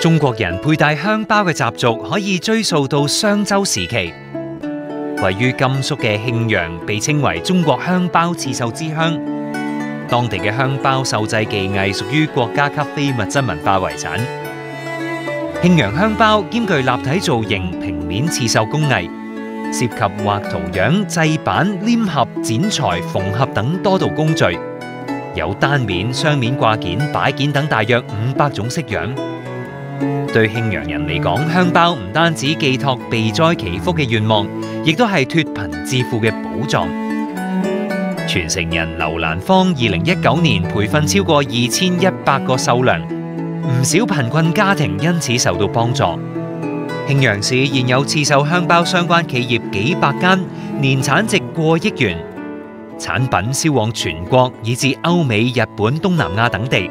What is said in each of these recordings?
中国人佩戴香包嘅习俗可以追溯到商周时期。位于甘肃嘅庆阳，被称为中国香包刺绣之乡。当地嘅香包绣制技艺属于国家级非物质文化遗产。庆阳香包兼具立体造型、平面刺绣工艺，涉及画图样、制板、粘合、剪裁、缝合等多道工序，有单面、双面挂件、摆件等大约五百种式样。对庆阳人嚟讲，香包唔单止寄托避灾祈福嘅愿望，亦都系脱贫致富嘅宝藏。传承人刘兰芳二零一九年培训超过二千一百个绣娘，唔少贫困家庭因此受到帮助。庆阳市现有刺绣香包相关企业几百间，年产值过亿元，产品销往全国以至欧美、日本、东南亚等地。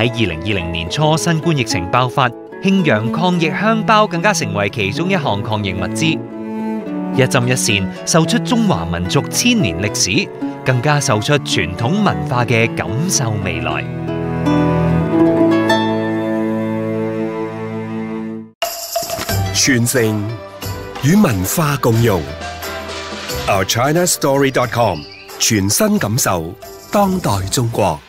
喺二零二零年初，新冠疫情爆发，庆阳抗疫香包更加成为其中一项抗疫物资。一针一线，绣出中华民族千年历史，更加绣出传统文化嘅感受未来。传承与文化共融，OurChinaStory.com，全新感受当代中国。